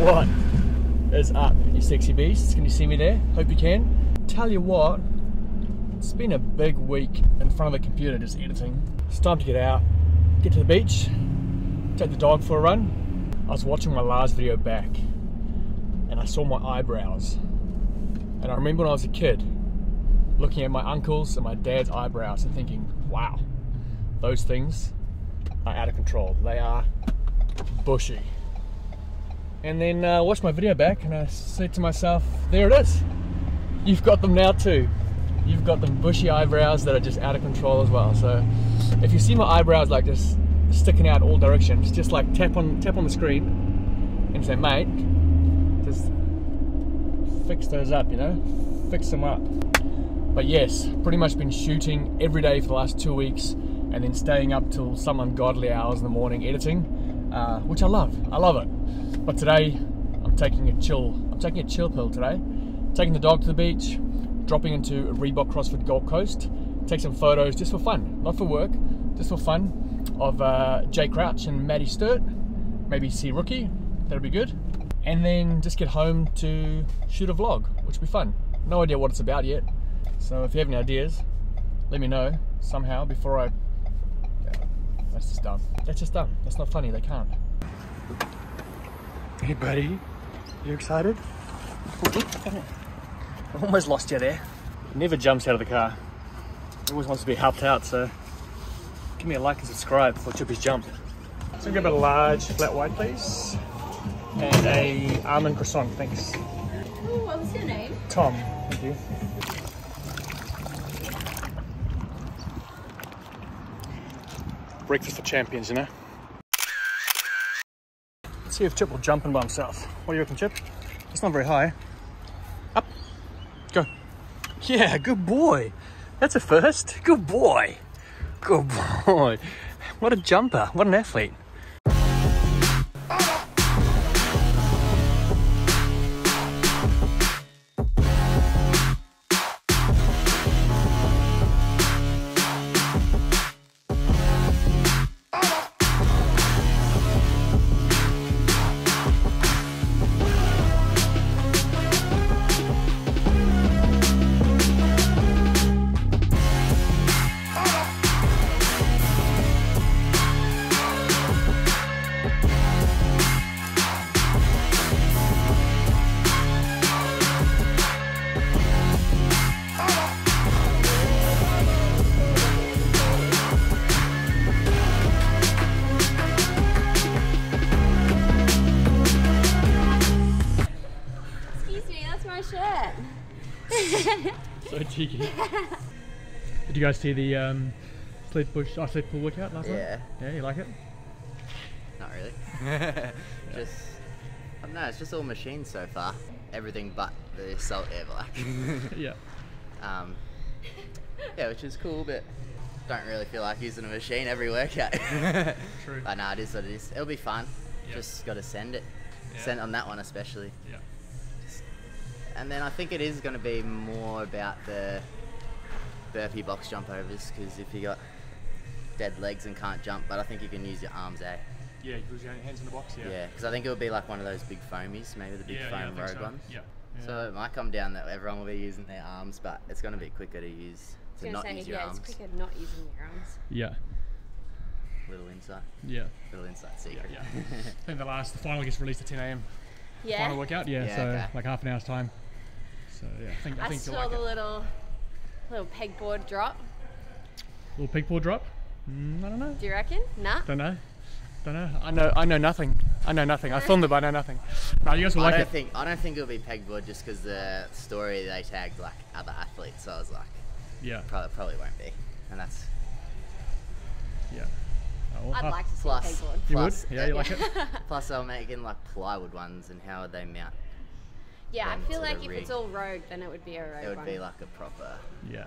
What is up, you sexy beasts? Can you see me there? Hope you can. Tell you what, it's been a big week in front of the computer just editing. It's time to get out, get to the beach, take the dog for a run. I was watching my last video back and I saw my eyebrows. And I remember when I was a kid looking at my uncle's and my dad's eyebrows and thinking, wow, those things are out of control. They are bushy. And then uh, watched my video back and I said to myself, there it is. You've got them now too. You've got them bushy eyebrows that are just out of control as well. So if you see my eyebrows like just sticking out all directions, just like tap on tap on the screen and say, mate, just fix those up, you know? Fix them up. But yes, pretty much been shooting every day for the last two weeks and then staying up till some ungodly hours in the morning editing, uh, which I love. I love it. But today, I'm taking a chill. I'm taking a chill pill today. Taking the dog to the beach, dropping into Reebok CrossFit Gold Coast, take some photos just for fun, not for work, just for fun, of uh, Jay Crouch and Maddie Sturt. Maybe see Rookie, that'd be good. And then just get home to shoot a vlog, which will be fun. No idea what it's about yet. So if you have any ideas, let me know somehow before I. Yeah, that's just dumb. That's just dumb. That's not funny. They can't. Hey, buddy. You excited? I almost lost you there. Never jumps out of the car. Always wants to be helped out, so give me a like and subscribe for Chippy's Jump. So we grab a large flat white, please. And a almond croissant, thanks. Ooh, what was your name? Tom, thank you. Breakfast for champions, you know? See if Chip will jump in by himself. What do you reckon, Chip? It's not very high. Up. Go. Yeah, good boy. That's a first. Good boy. Good boy. What a jumper. What an athlete. Cheeky. Did you guys see the um, sled push, oh, sled pull workout last night? Yeah, Yeah, you like it? not really. Just, I don't know, it's just all machines so far. Everything but the salt air black. Yeah. um, yeah, which is cool, but don't really feel like using a machine every workout. True. But no, it is what it is. It'll be fun. Yeah. Just got to send it. Yeah. Send on that one especially. Yeah. And then I think it is going to be more about the burpee box jump overs because if you got dead legs and can't jump, but I think you can use your arms, eh? Yeah, you put your hands in the box, Yeah, because I think it would be like one of those big foamies, maybe the big Yeah, yeah, foam think road so. ones. Yeah. So it might come down that everyone will be using their arms, but it's going to be quicker to use to not gonna use say, your yeah, arms. it's quicker not using your arms. Yeah. Little insight, Yeah. little insight Yeah, secret. yeah. I think the last, the final gets released at 10 a.m. Yeah. Final workout, yeah, Yeah, so okay. like half an hour's time. So yeah, I think I I think you'll saw like the it. little little pegboard drop. Little pegboard drop. Mm, I don't know. Do you reckon? Nah. Don't know. Don't know. I know. I know nothing. I know nothing. I filmed it, but I know nothing. No, you guys will I like don't it. think I don't think it'll be pegboard just because the story they tagged like other athletes. So I was like, Yeah. probably probably won't be, and that's Yeah. Oh, I'd half- like to see plus- a pegboard. You would? Yeah, you like it? plus they're making like plywood ones, and how would they mount? Yeah, I feel like the if it's all rogue, then it would be a rogue It would one. be like a proper. Yeah.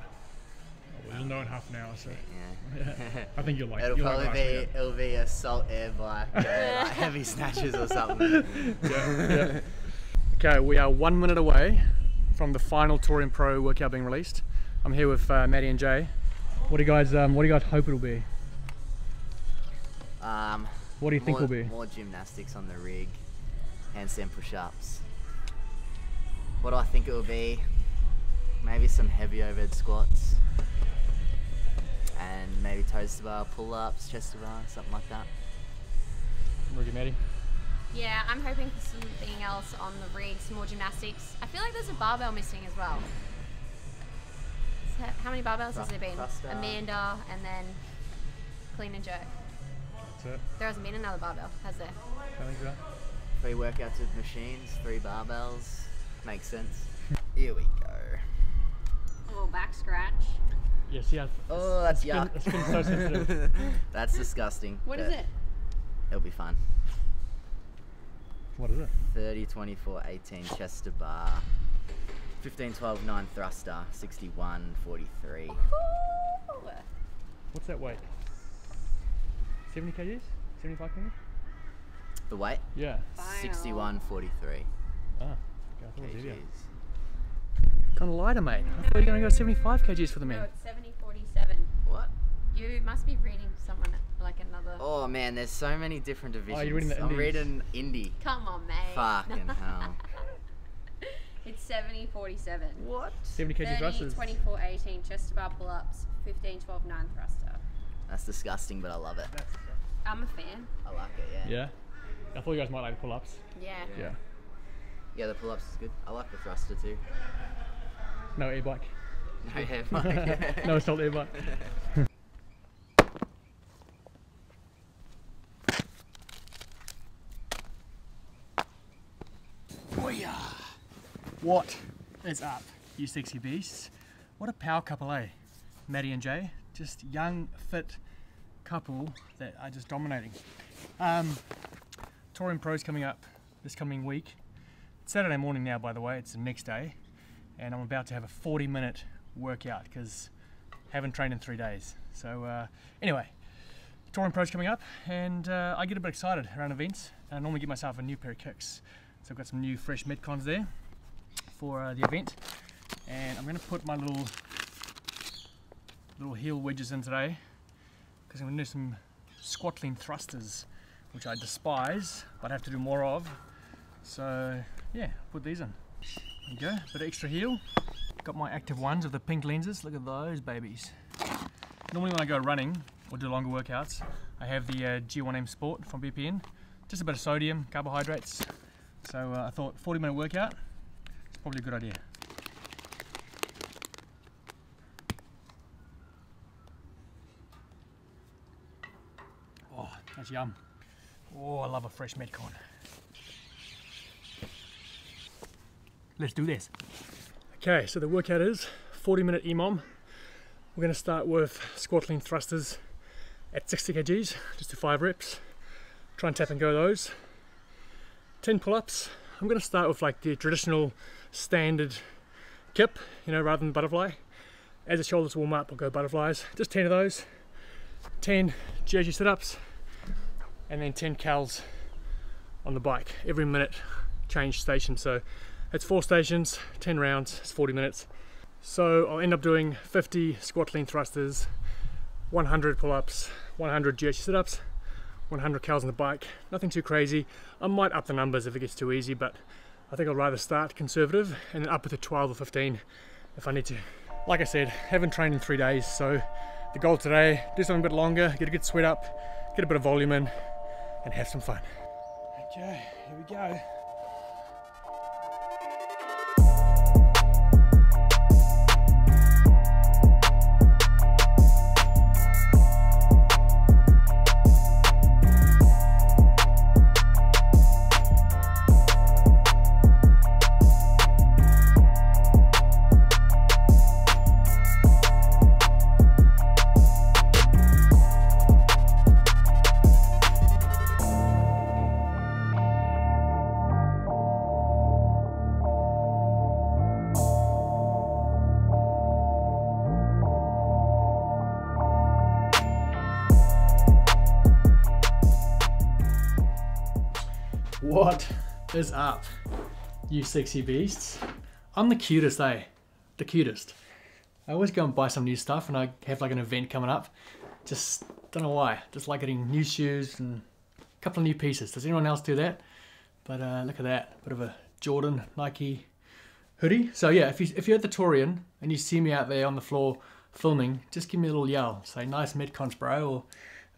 Well, you'll know in half an hour, so. Yeah. Yeah. I think you'll like It'll it. You'll probably like be it'll be a salt air black, uh, like heavy snatches or something. yeah, yeah. Okay, we are one minute away from the final Torian Pro workout being released. I'm here with uh, Maddie and Jay. What do you guys? Um, what do you guys hope it'll be? Um, What do you think more, will be? more gymnastics on the rig. handstand push-ups. What do I think it will be? Maybe some heavy overhead squats. And maybe toes to bar pull-ups, chest to bar, something like that. Ricky Maddie. Yeah, I'm hoping for something else on the rig, some more gymnastics. I feel like there's a barbell missing as well. So how many barbells has there been? Thruster. Amanda and then clean and jerk. That's it. There hasn't been another barbell, has there? I think so. Three workouts with machines, three barbells. Makes sense. Here we go. A little back scratch. Yeah, see Oh, that's it's been- yuck. it's been so sensitive. that's disgusting. What is it? It'll be fun. What is it? 30, 24, 18 chest to bar. 15, 12, 9 thruster. 61, 43. Ooh. What's that weight? 70 kgs? 75 kgs? The weight? Yeah. Final. 61, 43 Ah, okay, I thought it was kgs. Kind of lighter, mate. I thought you were going to go 75 kgs for the No, men. it's 70 47. What? You must be reading someone like another. Oh man, there's so many different divisions. Oh, you're reading the I'm reading indie. Come on, mate. Fucking hell. It's 70 47. What? 70 kg thrusters. 24, 18 chest to bar pull ups, 15, 12, 9 thruster. That's disgusting, but I love it. I'm a fan. I like it, yeah. Yeah. I thought you guys might like the pull ups. Yeah. Yeah. Yeah, the pull-ups is good. I like the thruster too. No air bike. No, yeah, fine. no assault air bike. What is up, you sexy beasts? What a power couple, eh? Maddie and Jay, just young, fit couple that are just dominating. Um, Torian Pro's coming up this coming week. It's Saturday morning now, by the way. It's the next day, and I'm about to have a 40 minute workout because haven't trained in three days. So uh, anyway, Torian Pro's coming up, and uh, I get a bit excited around events. I normally get myself a new pair of kicks, so I've got some new fresh Metcons there for uh, the event, and I'm going to put my little little heel wedges in today because I'm going to do some squat clean thrusters, which I despise, but have to do more of. So yeah, put these in. There you go, bit of extra heel. Got my active ones with the pink lenses. Look at those babies. Normally when I go running or do longer workouts, I have the uh, G1M Sport from BPN. Just a bit of sodium, carbohydrates. So uh, I thought 40 minute workout is probably a good idea. Oh, that's yum. Oh, I love a fresh Metcon. Let's do this. Okay, so the workout is 40 minute EMOM. We're going to start with squat clean thrusters at 60 kgs, just do five reps. Try and tap and go those. 10 pull ups. I'm going to start with like the traditional standard kip, you know, rather than butterfly. As the shoulders warm up, I'll go butterflies. Just 10 of those. 10 jersey sit ups, and then 10 cals on the bike. Every minute, change station. So it's four stations, 10 rounds, it's 40 minutes. So I'll end up doing 50 squat clean thrusters, 100 pull-ups, 100 jersey sit-ups, 100 cals on the bike. Nothing too crazy. I might up the numbers if it gets too easy, but I think I'd rather start conservative and then up with a 12 or 15 if I need to. Like I said, haven't trained in three days, so the goal today, do something a bit longer, get a good sweat up, get a bit of volume in, and have some fun. Okay, here we go. What is up, you sexy beasts? I'm the cutest, eh? The cutest. I always go and buy some new stuff and I have like an event coming up. Just don't know why. Just like getting new shoes and a couple of new pieces. Does anyone else do that? But uh, look at that, bit of a Jordan Nike hoodie. So yeah, if, you, if you're at the Torian and you see me out there on the floor filming, just give me a little yell. Say, nice Metcons, bro,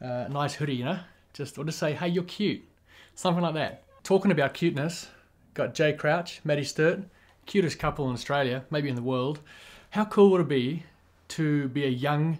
or uh, nice hoodie, you know? Just, or just say, hey, you're cute. Something like that. Talking about cuteness, got Jay Crouch, Maddie Sturt, cutest couple in Australia, maybe in the world. How cool would it be to be a young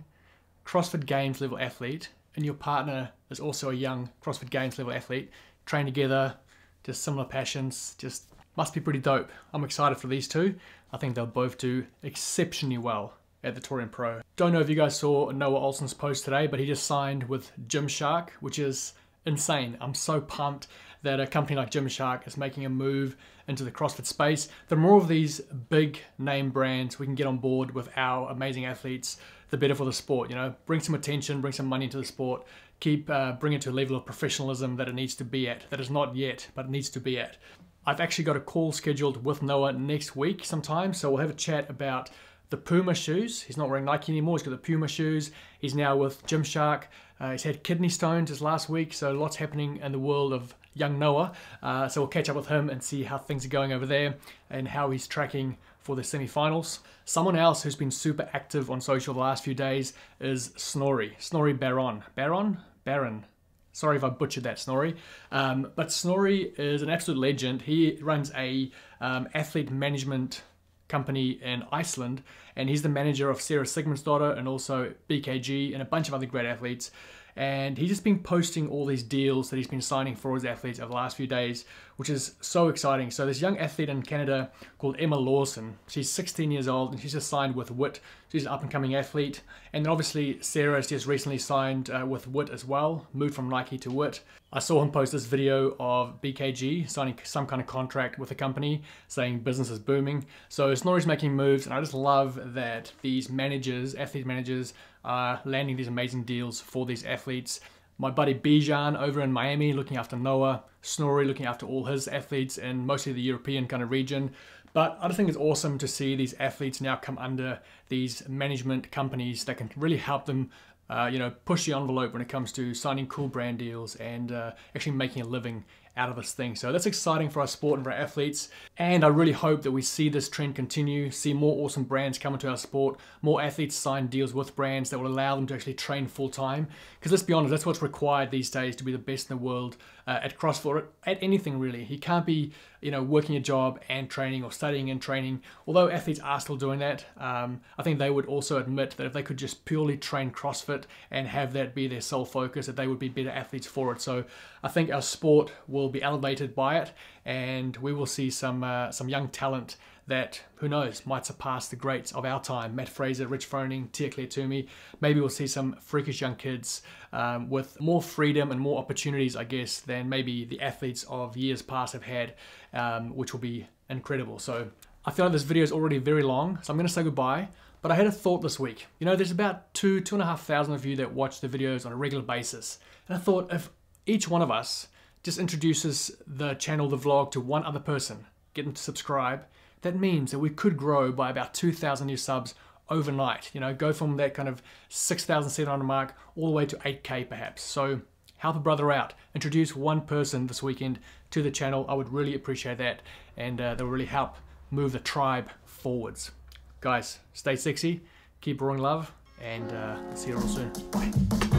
CrossFit Games level athlete and your partner is also a young CrossFit Games level athlete, train together, just similar passions, just must be pretty dope. I'm excited for these two. I think they'll both do exceptionally well at the Torian Pro. Don't know if you guys saw Noah Ohlsen's post today, but he just signed with Gymshark, which is insane. I'm so pumped that a company like Gymshark is making a move into the CrossFit space. The more of these big name brands we can get on board with our amazing athletes, the better for the sport. You know, bring some attention, bring some money into the sport, keep uh, bring it to a level of professionalism that it needs to be at. That is not yet, but it needs to be at. I've actually got a call scheduled with Noah next week sometime, so we'll have a chat about the Puma shoes. He's not wearing Nike anymore. He's got the Puma shoes. He's now with Gymshark. Uh, he's had kidney stones just last week, so lots happening in the world of young Noah. Uh, so we'll catch up with him and see how things are going over there and how he's tracking for the semi-finals. Someone else who's been super active on social the last few days is Snorri. Snorri Baron. Baron? Baron. Sorry if I butchered that, Snorri. Um, but Snorri is an absolute legend. He runs a um, athlete management company in Iceland, and he's the manager of Sara Sigmundsdottir and also BKG and a bunch of other great athletes and he's just been posting all these deals that he's been signing for his athletes over the last few days, which is so exciting. So this young athlete in Canada called Emma Lawson, she's 16 years old and she's just signed with WIT. She's an up and coming athlete, and then obviously has just recently signed uh, with WIT as well, moved from Nike to WIT. I saw him post this video of BKG signing some kind of contract with a company, saying business is booming. So Snorri's making moves, and I just love that these managers, athlete managers, are landing these amazing deals for these athletes. My buddy Bijan over in Miami looking after Noah, Snorri looking after all his athletes in mostly the European kind of region. But I just think it's awesome to see these athletes now come under these management companies that can really help them uh, you know, push the envelope when it comes to signing cool brand deals and uh, actually making a living out of this thing. So that's exciting for our sport and for our athletes. And I really hope that we see this trend continue, see more awesome brands come into our sport, more athletes sign deals with brands that will allow them to actually train full time. Because let's be honest, that's what's required these days to be the best in the world uh, at CrossFit, at anything really. He can't be, you know, working a job and training or studying and training. Although athletes are still doing that, um, I think they would also admit that if they could just purely train CrossFit and have that be their sole focus, that they would be better athletes for it. So I think our sport will be elevated by it, and we will see some uh, some young talent that, who knows, might surpass the greats of our time. Matt Fraser, Rich Froning, Tia Claire Toomey. Maybe we'll see some freakish young kids um, with more freedom and more opportunities, I guess, than maybe the athletes of years past have had, um, which will be incredible. So I feel like this video is already very long, so I'm going to say goodbye. But I had a thought this week. You know, there's about two, two and a half thousand of you that watch the videos on a regular basis. And I thought if each one of us just introduces the channel, the vlog to one other person, get them to subscribe, that means that we could grow by about 2,000 new subs overnight. You know, go from that kind of 6,700 mark all the way to 8K perhaps. So help a brother out. Introduce one person this weekend to the channel. I would really appreciate that. And uh, that will really help move the tribe forwards. Guys, stay sexy, keep roaring love, and uh, see you all soon. Bye.